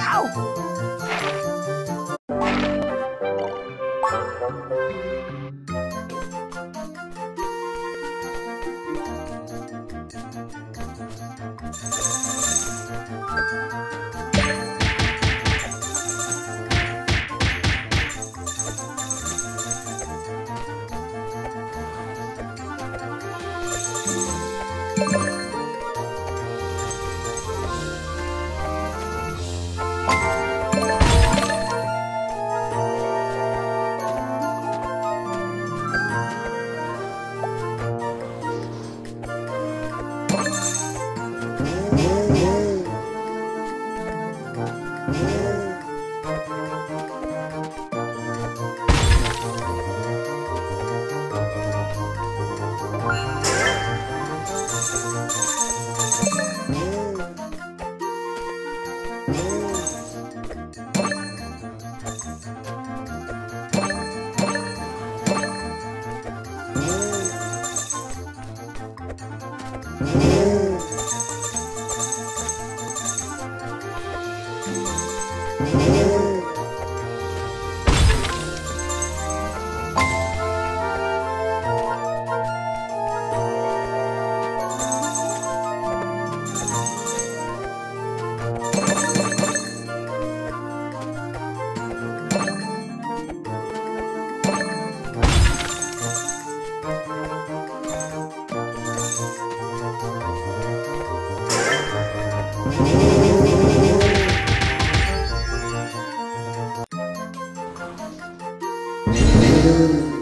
Ow! you.